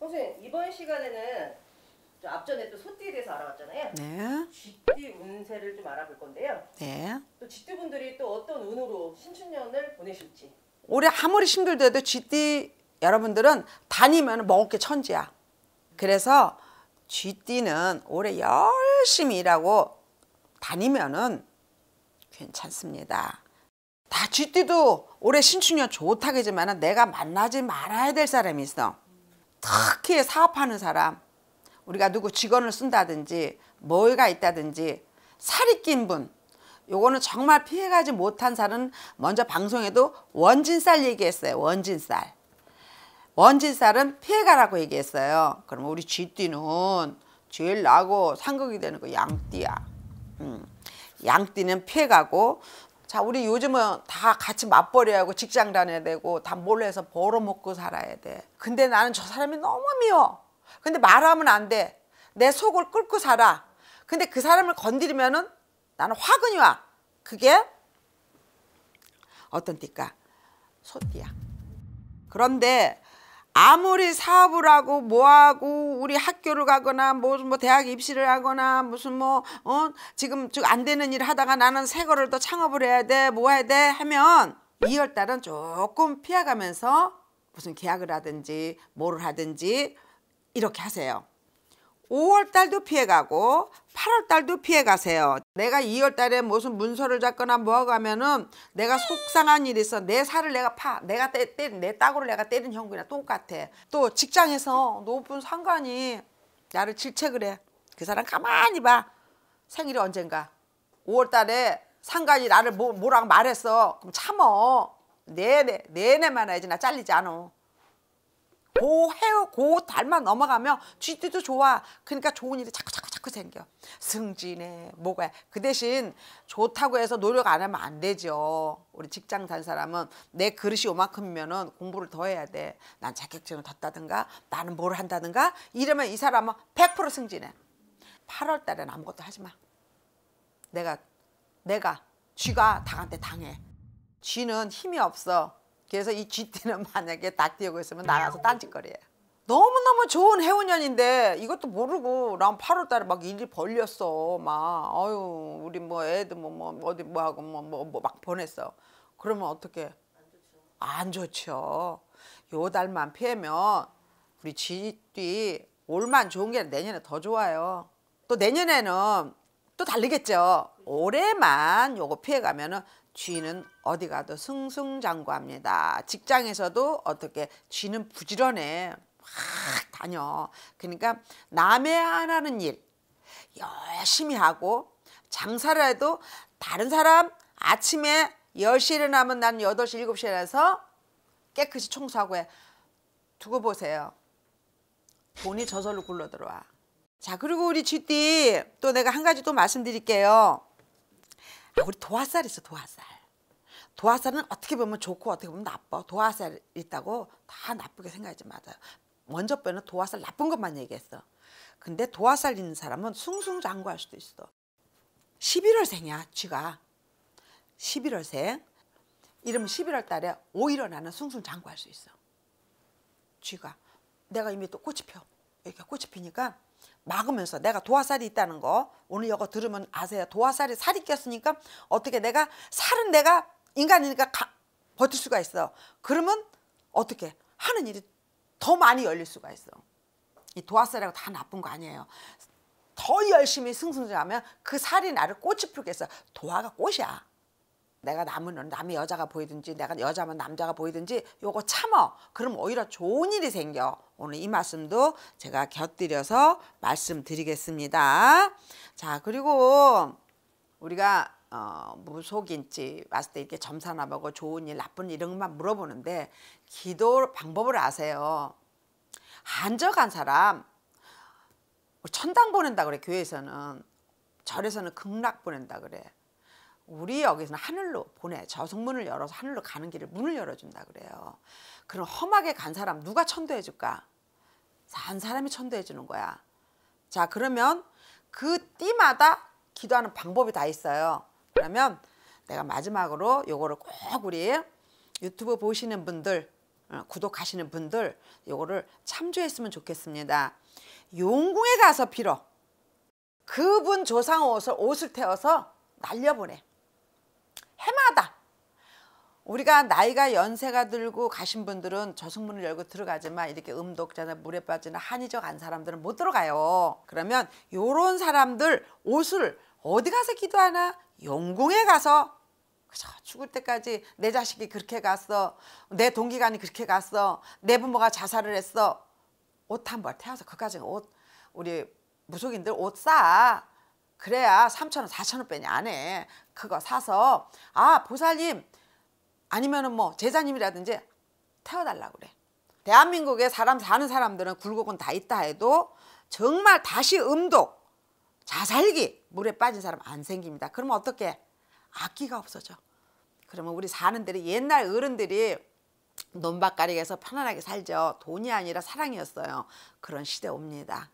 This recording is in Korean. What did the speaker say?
선생님 이번 시간에는 저 앞전에 또 소띠에 대해서 알아봤잖아요. 네. 쥐띠 운세를 좀 알아볼 건데요. 네. 또 쥐띠 분들이 또 어떤 운으로 신춘년을 보내실지. 올해 아무리 힘들더라도 쥐띠 여러분들은 다니면 먹을 게 천지야. 그래서 쥐띠는 올해 열심히 일하고 다니면은 괜찮습니다. 다 쥐띠도 올해 신축년 좋다겠지만 내가 만나지 말아야 될 사람이 있어. 특히 사업하는 사람. 우리가 누구 직원을 쓴다든지 뭐가 있다든지 살이 낀 분. 요거는 정말 피해가지 못한 살은 먼저 방송에도 원진살 얘기했어요. 원진살. 원진살은 피해가라고 얘기했어요. 그럼 우리 쥐띠는 제일 나고 상극이 되는 거 양띠야. 음. 양띠는 피해가고 자 우리 요즘은 다 같이 맞벌이하고 직장 다녀야 되고 다 몰래서 벌어먹고 살아야 돼. 근데 나는 저 사람이 너무 미워. 근데 말하면 안 돼. 내 속을 끓고 살아. 근데 그 사람을 건드리면은 나는 화근이 와. 그게 어떤 띠까? 소띠야. 그런데 아무리 사업을 하고 뭐하고 우리 학교를 가거나 뭐, 뭐 대학 입시를 하거나 무슨 뭐 어? 지금 안 되는 일 하다가 나는 새 거를 더 창업을 해야 돼 뭐 해야 돼 하면 2월 달은 조금 피해가면서 무슨 계약을 하든지 뭐를 하든지 이렇게 하세요. 5월 달도 피해가고 8월 달도 피해가세요. 내가 2월 달에 무슨 문서를 잡거나 뭐 하면은 내가 속상한 일이 있어. 내 살을 내가 파. 내가 때, 때, 내 따구를 내가 때린 형국이나 똑같아. 또 직장에서 높은 상관이 나를 질책을 해. 그 사람 가만히 봐. 생일이 언젠가. 5월 달에 상관이 나를 뭐, 뭐라고 말했어. 그럼 참어. 내내, 내내만 해야지. 나 잘리지 않아. 고 해요. 고 달만 넘어가면 쥐띠도 좋아. 그러니까 좋은 일이 자꾸 자꾸 자꾸 생겨. 승진해. 뭐가. 그 대신 좋다고 해서 노력 안 하면 안 되죠. 우리 직장 단 사람은 내 그릇이 요만큼이면은 공부를 더 해야 돼 난 자격증을 뒀다든가 나는 뭘 한다든가 이러면 이 사람은 100% 승진해. 8월 달에는 아무것도 하지 마. 내가 내가 쥐가 당한테 당해. 쥐는 힘이 없어 그래서 이 쥐띠는 만약에 닭 띄우고 있으면 나가서 딴짓거리해. 너무너무 좋은 해운년인데 이것도 모르고 난 8월 달에 막 일이 벌렸어. 막 아유 우리 뭐 애들 뭐, 뭐 어디 뭐 하고 뭐 뭐 막 보냈어. 그러면 어떻게? 안 좋죠. 요 달만 피하면 우리 쥐띠 올만 좋은 게 내년에 더 좋아요. 또 내년에는 또 다르겠죠. 올해만 요거 피해가면은 쥐는 어디 가도 승승장구합니다. 직장에서도 어떻게 쥐는 부지런해. 막 다녀. 그러니까 남의 안 하는 일 열심히 하고 장사를 해도 다른 사람 아침에 10시에 일어나면 난 8시, 7시에 일어나서 깨끗이 청소하고 해. 두고 보세요. 돈이 저절로 굴러 들어와. 자, 그리고 우리 쥐띠 또 내가 한 가지 또 말씀드릴게요. 아, 우리 도화살 있어 도화살. 도화살은 어떻게 보면 좋고 어떻게 보면 나빠. 도화살 있다고 다 나쁘게 생각하지 마세요. 먼저 빼는 도화살 나쁜 것만 얘기했어. 근데 도화살 있는 사람은 숭숭장구할 수도 있어. 11월생이야 쥐가. 11월생. 이러면 11월 달에 오히려 나는 숭숭장구할 수 있어. 쥐가. 내가 이미 또 꽃이 펴. 이렇게 꽃이 피니까 막으면서 내가 도화살이 있다는 거 오늘 이거 들으면 아세요. 도화살이 살이 꼈으니까 어떻게 내가 살은 내가 인간이니까 가, 버틸 수가 있어. 그러면 어떻게 하는 일이 더 많이 열릴 수가 있어. 이 도화살이라고 다 나쁜 거 아니에요. 더 열심히 승승장하면 그 살이 나를 꽃이 풀겠어. 도화가 꽃이야. 내가 남은 남의 여자가 보이든지 내가 여자면 남자가 보이든지 요거 참어. 그럼 오히려 좋은 일이 생겨. 오늘 이 말씀도 제가 곁들여서 말씀드리겠습니다. 자 그리고 우리가 어, 무속인지 왔을 때 이렇게 보고 좋은 일 나쁜 일 이런 것만 물어보는데 기도 방법을 아세요. 한적한 사람 천당 보낸다 그래 교회에서는 절에서는 극락 보낸다 그래. 우리 여기서는 하늘로 보내 저승문을 열어서 하늘로 가는 길을 문을 열어준다 그래요. 그럼 험하게 간 사람 누가 천도해 줄까? 산 사람이 천도해 주는 거야. 자 그러면 그 띠마다 기도하는 방법이 다 있어요. 그러면 내가 마지막으로 요거를 꼭 우리 유튜브 보시는 분들 어, 구독하시는 분들 요거를 참조했으면 좋겠습니다. 용궁에 가서 빌어. 그분 조상 옷을 옷을 태워서 날려보내. 우리가 나이가 연세가 들고 가신 분들은 저승문을 열고 들어가지만 이렇게 음독자나 물에 빠지는 한의적 안 사람들은 못 들어가요. 그러면 요런 사람들 옷을 어디 가서 기도하나? 용궁에 가서 그저 죽을 때까지 내 자식이 그렇게 갔어. 내 동기간이 그렇게 갔어. 내 부모가 자살을 했어. 옷 한 벌 태워서 그까지 옷 우리 무속인들 옷 싸. 그래야 3천 원, 4천 원 빼니 안 해. 그거 사서 아 보살님 아니면은 뭐 제자님이라든지 태워달라고 그래. 대한민국에 사람 사는 사람들은 굴곡은 다 있다 해도 정말 다시 음독, 자살기 물에 빠진 사람 안 생깁니다. 그러면 어떻게? 악기가 없어져. 그러면 우리 사는 데를 옛날 어른들이 논밭가리에서 편안하게 살죠. 돈이 아니라 사랑이었어요. 그런 시대 옵니다.